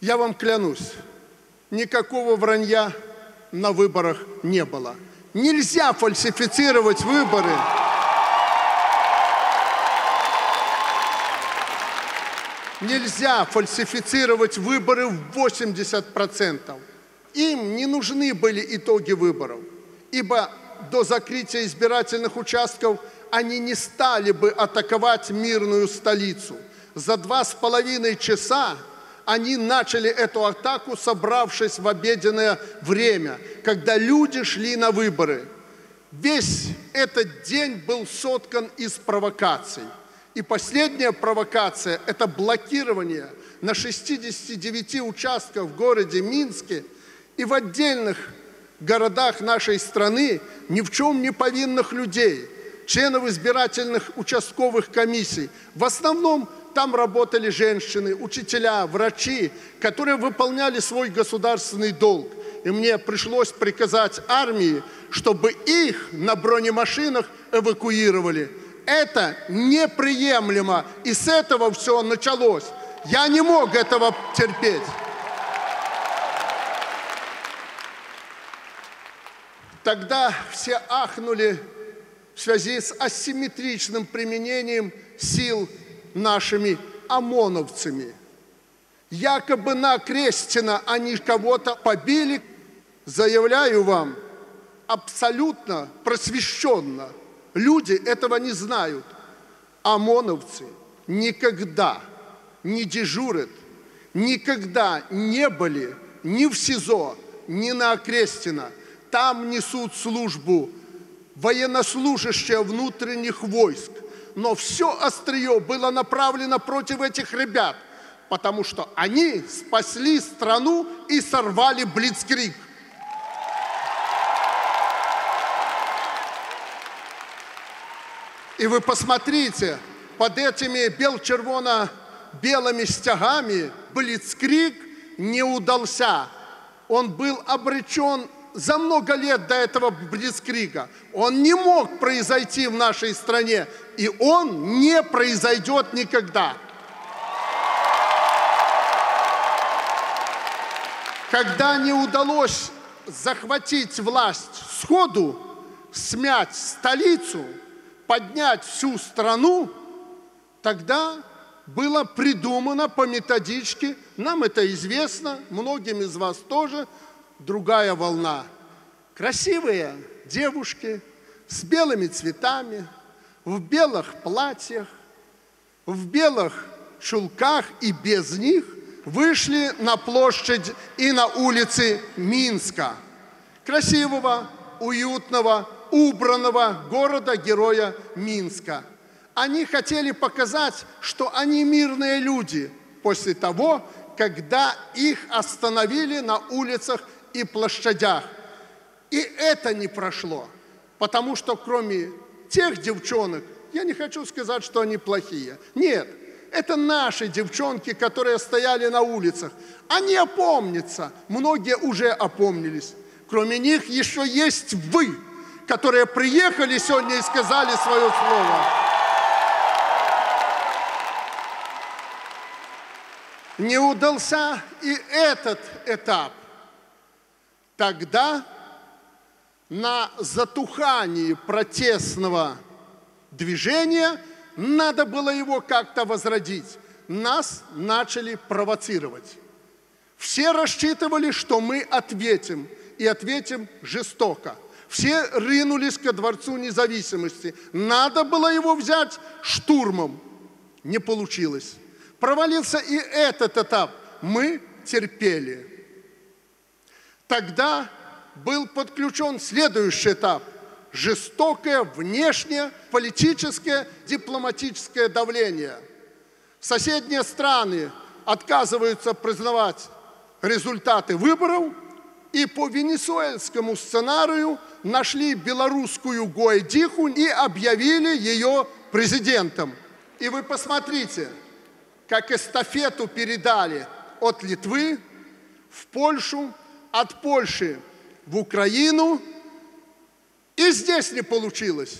Я вам клянусь, никакого вранья на выборах не было. Нельзя фальсифицировать выборы. Нельзя фальсифицировать выборы в 80%. Им не нужны были итоги выборов, ибо до закрытия избирательных участков они не стали бы атаковать мирную столицу. За два с половиной часа они начали эту атаку, собравшись в обеденное время, когда люди шли на выборы. Весь этот день был соткан из провокаций. И последняя провокация – это блокирование на 69 участках в городе Минске и в отдельных городах нашей страны ни в чем не повинных людей, членов избирательных участковых комиссий. В основном там работали женщины, учителя, врачи, которые выполняли свой государственный долг. И мне пришлось приказать армии, чтобы их на бронемашинах эвакуировали. Это неприемлемо. И с этого все началось. Я не мог этого терпеть. Тогда все ахнули в связи с асимметричным применением сил нашими ОМОНовцами. Якобы на Крестина они кого-то побили. Заявляю вам, абсолютно просвещенно. Люди этого не знают. ОМОНовцы никогда не дежурят, никогда не были ни в СИЗО, ни на Окрестина. Там несут службу военнослужащие внутренних войск – но все острие было направлено против этих ребят, потому что они спасли страну и сорвали Блицкрик. И вы посмотрите, под этими бел-червоно-белыми стягами Блицкрик не удался. Он был обречен за много лет до этого Блицкрига. Он не мог произойти в нашей стране, и он не произойдет никогда. Когда не удалось захватить власть сходу, смять столицу, поднять всю страну, тогда было придумано по методичке, нам это известно, многим из вас тоже – другая волна. Красивые девушки с белыми цветами, в белых платьях, в белых чулках и без них вышли на площадь и на улицы Минска. Красивого, уютного, убранного города-героя Минска. Они хотели показать, что они мирные люди после того, когда их остановили на улицах и площадях. И это не прошло, потому что кроме тех девчонок, я не хочу сказать, что они плохие. Нет, это наши девчонки, которые стояли на улицах. Они опомнятся, многие уже опомнились. Кроме них еще есть вы, которые приехали сегодня и сказали свое слово. Не удался и этот этап. Тогда на затухании протестного движения надо было его как-то возродить. Нас начали провоцировать. Все рассчитывали, что мы ответим, и ответим жестоко. Все рынулись ко Дворцу независимости. Надо было его взять штурмом. Не получилось. Провалился и этот этап. Мы терпели. Тогда был подключен следующий этап – жестокое внешнее политическое дипломатическое давление. Соседние страны отказываются признавать результаты выборов и по венесуэльскому сценарию нашли белорусскую Гуайдиху и объявили ее президентом. И вы посмотрите, как эстафету передали от Литвы в Польшу, от Польши в Украину, и здесь не получилось.